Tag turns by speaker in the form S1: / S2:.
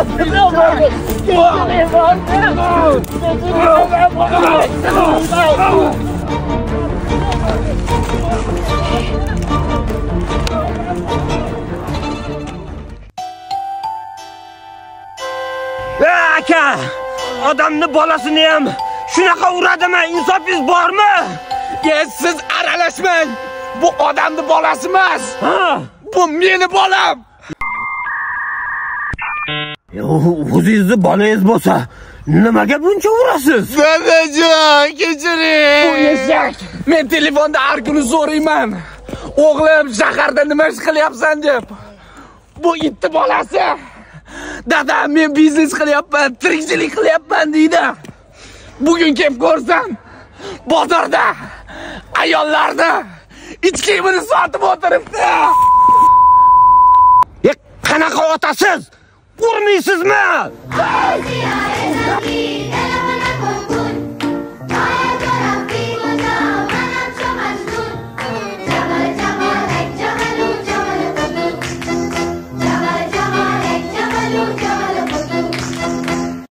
S1: Ey aka, odamni bolasini ham shunaqa uradimi? Insofingiz bormi?
S2: Ye, siz aralashmang. Bu odamni bolasi emas. Bu meni bolam.
S1: O'zingizni bolangiz bo'lsa, nimaga buncha urasiz?
S2: Dadajon, kechiring. Bu eshak. Men telefonda har kuni so'rayman. O'g'lim shaharda nima ish qilyapsan deb. Bu itni bolasi. Dada, men biznes qilyapman, tirikchilik qilyapman deydi. Bugun kelib ko'rsam, bozorda ayollarni ichki kiyimini sotib o'tiribdi.
S1: Qanaqa otasiz?
S3: Курный из измена!